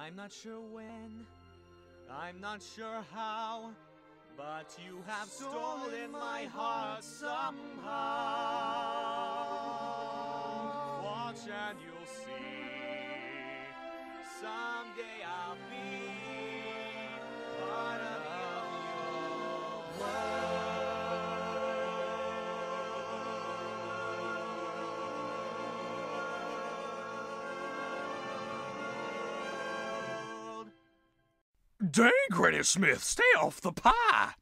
I'm not sure when, I'm not sure how, but you have stolen my heart somehow. Watch and you'll see. Someday I'll Dang, Granny Smith, stay off the pie!